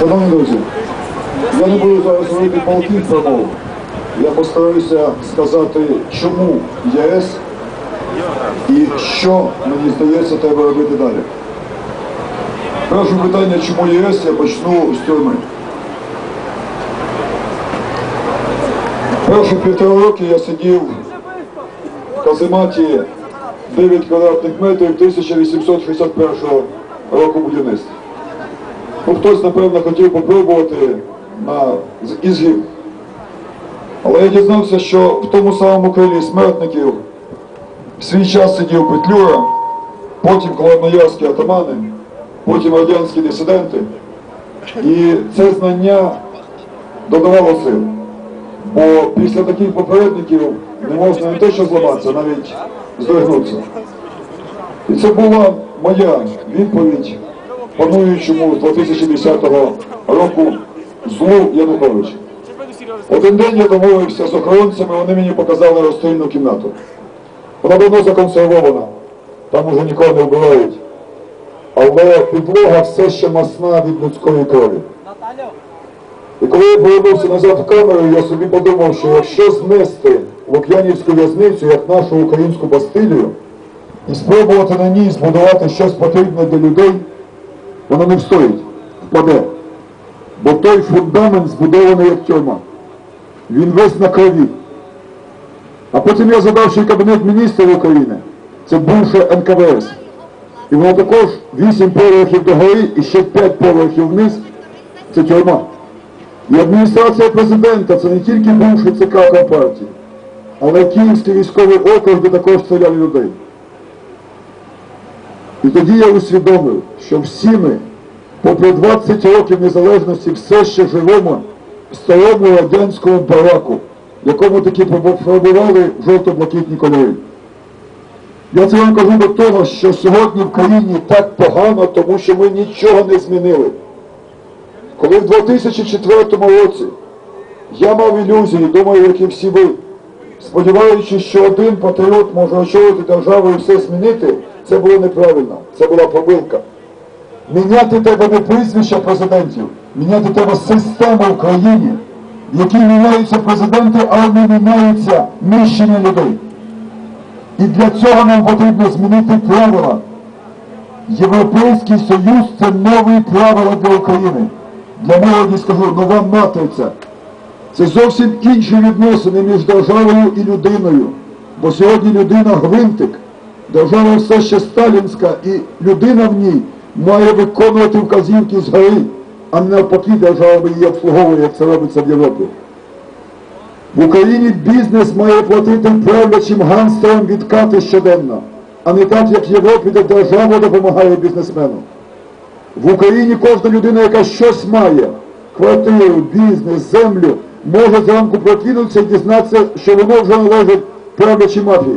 Шановні друзі, я не буду зараз говорити полків промов. Я постараюся сказати, чому ЄС і що, мені здається, треба робити далі. Перше питання, чому ЄС, я почну з тюрми. Перші півтора роки я сидів в казематі 9 квадратних метрів 1861 року будівництва. Ну, хтось, напевно, хотів попробувати на ізгиб. Але я дізнався, що в тому самому крилі смертників в свій час сидів Петлюра, потім холодноярські атамани, потім радянські дисиденти. І це знання додавало сил. Бо після таких попередників не можна не те, що зламатися, навіть здригнутися. І це була моя відповідь пануючому з 2010 року злу Януковича. Один день я домовився з охоронцями, вони мені показали розстрільну кімнату. Вона давно законсервована, там уже нікого не вбивають. Але підлога все ще масна від людської крові. І коли я повернувся назад в камеру, я собі подумав, що якщо знести Лук'янівську в'язницю як нашу українську Бастилію і спробувати на ній збудувати щось потрібне для людей, воно не встоїть, впаде. Бо той фундамент збудований як тюрма. Він весь на крові. А потім я задав ще й Кабінет міністрів України. Це бувше НКВС. І воно також 8 поверхів догори і ще 5 поверхів вниз. Це тюрма. І адміністрація президента це не тільки бувший ЦК Компартії, але Київський військовий округ, де також стріляли людей. І тоді я усвідомив, що всі ми, попри 20 років незалежності, все ще живемо в старому радянському бараку, якому таки пробували жовто-блакитні кольори. Я це вам кажу до того, що сьогодні в країні так погано, тому що ми нічого не змінили. Коли в 2004 році я мав ілюзії, думаю, як і всі ви, сподіваючись, що один патріот може очолити державу і все змінити, це було неправильно, це була помилка. Міняти треба не прізвища президентів, міняти треба систему в країні, в якій міняються президенти, але не міняється міщення людей. І для цього нам потрібно змінити правила. Європейський Союз це нові правила для України. Для молоді скажу, нова матриця. Це зовсім інші відносини між державою і людиною. Бо сьогодні людина гвинтик. Держава все ще сталінська, і людина в ній має виконувати вказівки згори, а не навпаки держава її обслуговує, як це робиться в Європі. В Україні бізнес має платити правлячим гангстерам відкати щоденно, а не так, як в Європі, де держава допомагає бізнесмену. В Україні кожна людина, яка щось має, квартиру, бізнес, землю, може зранку прокинутися і дізнатися, що воно вже належить правлячій мафії.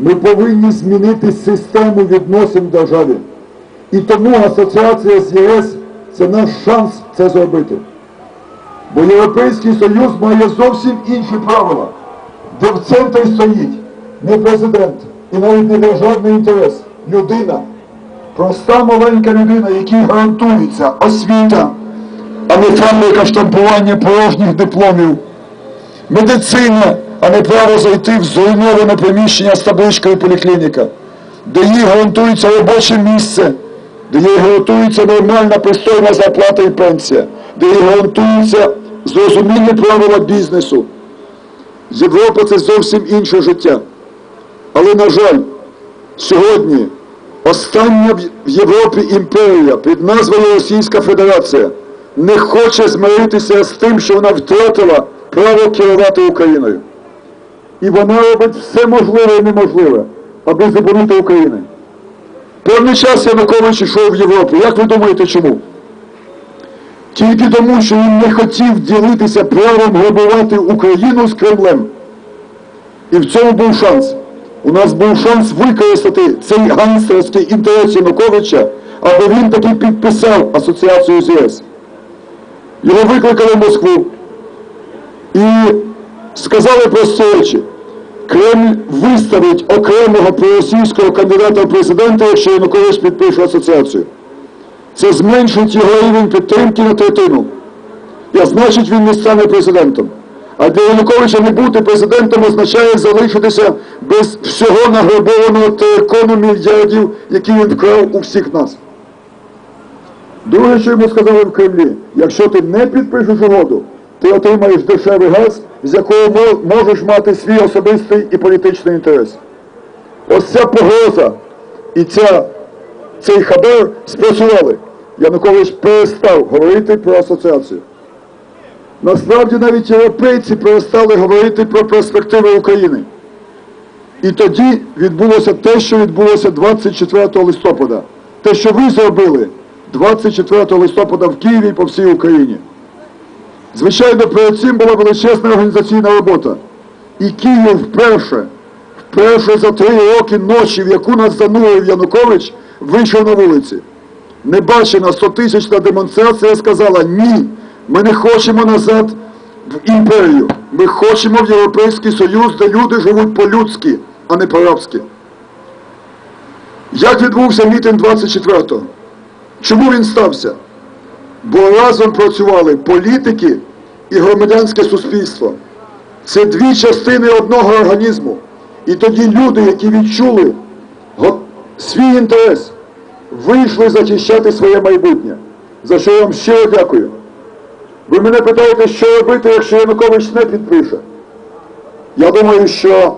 Ми повинні змінити систему відносин в державі. І тому асоціація з ЄС це наш шанс це зробити. Бо Європейський Союз має зовсім інші правила, де в центрі стоїть не президент і навіть не державний інтерес, людина. Проста маленька людина, якій гарантується освіта, а не фабрика штампування порожніх дипломів, медицина, а не право зайти в зруйноване приміщення з табличкою поліклініка, де їй гарантується робоче місце, де їй гарантується нормальна пристойна зарплата і пенсія, де їй гарантуються зрозумілі правила бізнесу. Європа це зовсім інше життя. Але, на жаль, сьогодні остання в Європі імперія під назвою Російська Федерація не хоче змиритися з тим, що вона втратила право керувати Україною. І вона робить все можливе і неможливе, аби зупинити Україну. Певний час Янукович йшов в Європу. Як ви думаєте, чому? Тільки тому, що він не хотів ділитися правом грабувати Україну з Кремлем. І в цьому був шанс. У нас був шанс використати цей гангстерський інтерес Януковича, аби він таки підписав асоціацію з ЄС. Його викликали в Москву і сказали прості речі. Кремль виставить окремого проросійського кандидата в президенти, якщо Янукович підпише асоціацію. це зменшить його рівень підтримки на третину. І значить він не стане президентом. А для Януковича не бути президентом означає залишитися без всього награбованого терикону мільярдів, які він вкрав у всіх нас. Друге, що йому сказали в Кремлі, якщо ти не підпишеш угоду, ти отримаєш дешевий газ, з якого мо- можеш мати свій особистий і політичний інтерес. Ось ця погроза і ця, цей хабар спрацювали. Янукович перестав говорити про асоціацію. Насправді навіть європейці перестали говорити про перспективи України. І тоді відбулося те, що відбулося 24 листопада. Те, що ви зробили 24 листопада в Києві і по всій Україні. Звичайно, перед цим була величезна організаційна робота. І Київ вперше, вперше за три роки ночі, в яку нас занурив Янукович, вийшов на вулиці. Небачена 100-тисячна демонстрація сказала ні, ми не хочемо назад в імперію. Ми хочемо в Європейський Союз, де люди живуть по-людськи, а не по-рабськи. Як відбувся мітинг 24-го? Чому він стався? Бо разом працювали політики і громадянське суспільство. Це дві частини одного організму. І тоді люди, які відчули свій інтерес, вийшли захищати своє майбутнє. За що я вам щиро дякую. Ви мене питаєте, що робити, якщо Янукович не підпише. Я думаю, що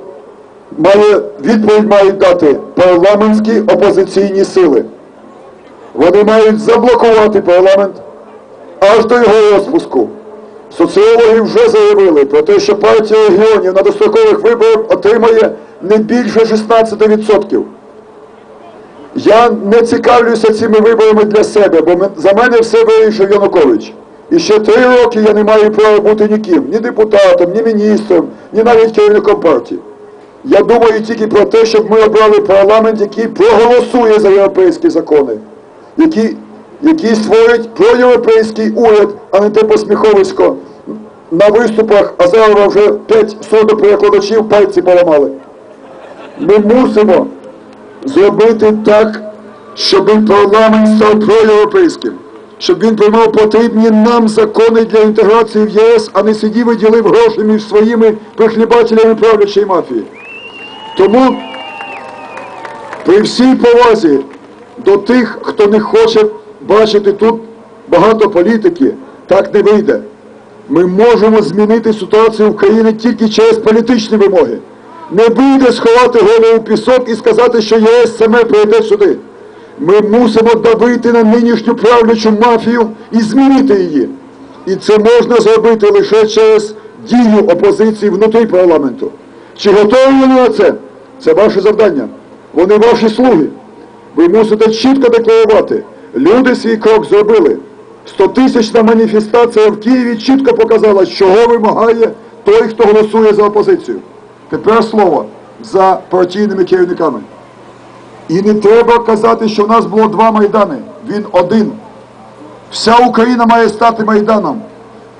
має, відповідь мають дати парламентські опозиційні сили. Вони мають заблокувати парламент аж до його розпуску. Соціологи вже заявили про те, що партія регіонів на дострокових виборах отримає не більше 16%. Я не цікавлюся цими виборами для себе, бо за мене все вирішив Янукович. І ще три роки я не маю права бути ніким, ні депутатом, ні міністром, ні навіть керівником партії. Я думаю тільки про те, щоб ми обрали парламент, який проголосує за європейські закони, які, які створять проєвропейський уряд, а не те посміховисько. На виступах Азарова вже п'ять сурдоперекладачів пальці поламали. Ми мусимо зробити так, щоб парламент став проєвропейським, щоб він приймав потрібні нам закони для інтеграції в ЄС, а не сидів і ділив гроші між своїми прихлібателями правлячої мафії. Тому при всій повазі до тих, хто не хоче бачити тут багато політики, так не вийде. Ми можемо змінити ситуацію в країні тільки через політичні вимоги. Не вийде сховати голову в пісок і сказати, що ЄС саме прийде сюди. Ми мусимо давити на нинішню правлячу мафію і змінити її. І це можна зробити лише через дію опозиції внутрі парламенту. Чи готові вони на це? Це ваше завдання. Вони ваші слуги. Ви мусите чітко декларувати. Люди свій крок зробили. Стотисячна маніфестація в Києві чітко показала, чого вимагає той, хто голосує за опозицію. Тепер слово за партійними керівниками. І не треба казати, що в нас було два майдани. Він один. Вся Україна має стати майданом.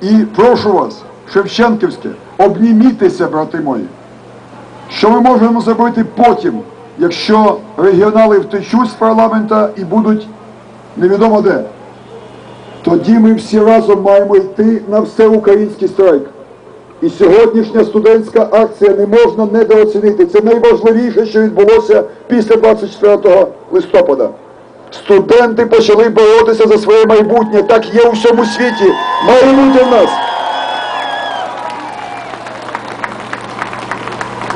І прошу вас, Шевченківське, обнімітеся, брати мої. Що ми можемо зробити потім, якщо регіонали втечуть з парламента і будуть невідомо де? Тоді ми всі разом маємо йти на всеукраїнський страйк. І сьогоднішня студентська акція не можна недооцінити. Це найважливіше, що відбулося після 24 листопада. Студенти почали боротися за своє майбутнє. Так є у всьому світі. Має бути в нас.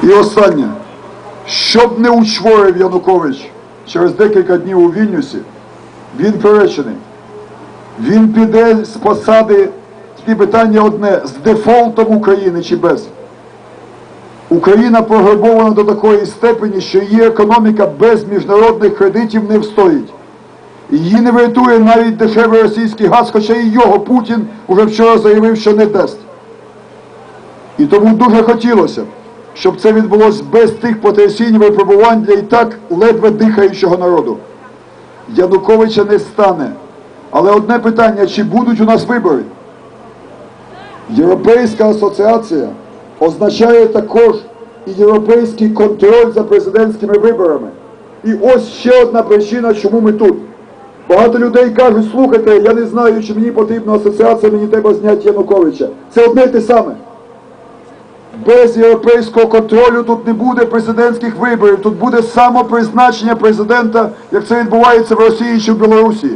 І останнє. Щоб не учворив Янукович через декілька днів у Вільнюсі, він приречений. Він піде з посади, тільки питання одне, з дефолтом України чи без. Україна пограбована до такої степені, що її економіка без міжнародних кредитів не встоїть. Її не врятує навіть дешевий російський газ, хоча і його Путін уже вчора заявив, що не дасть. І тому дуже хотілося, щоб це відбулося без тих потрясінь випробувань для і так ледве дихаючого народу. Януковича не стане. Але одне питання, чи будуть у нас вибори? Європейська асоціація означає також і європейський контроль за президентськими виборами. І ось ще одна причина, чому ми тут. Багато людей кажуть, слухайте, я не знаю, чи мені потрібна асоціація, мені треба зняти Януковича. Це одне й те саме. Без європейського контролю тут не буде президентських виборів, тут буде самопризначення президента, як це відбувається в Росії чи в Білорусі.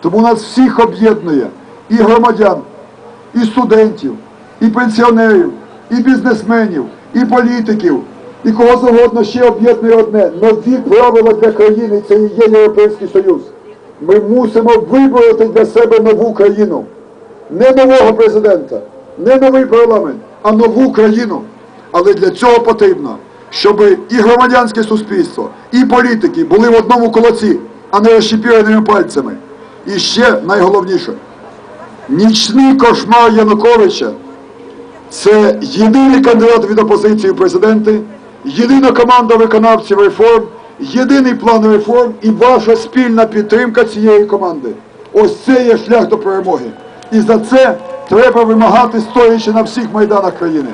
Тому нас всіх об'єднує і громадян, і студентів, і пенсіонерів, і бізнесменів, і політиків, і кого завгодно ще об'єднує одне. Нові правила для країни це і є Європейський Союз. Ми мусимо вибороти для себе нову країну. Не нового президента, не новий парламент, а нову країну. Але для цього потрібно, щоб і громадянське суспільство, і політики були в одному колоці, а не розщепіреними пальцями. І ще найголовніше, нічний кошмар Януковича це єдиний кандидат від опозиції в президенти, єдина команда виконавців реформ, єдиний план реформ і ваша спільна підтримка цієї команди. Ось це є шлях до перемоги. І за це треба вимагати, стоячи на всіх майданах країни.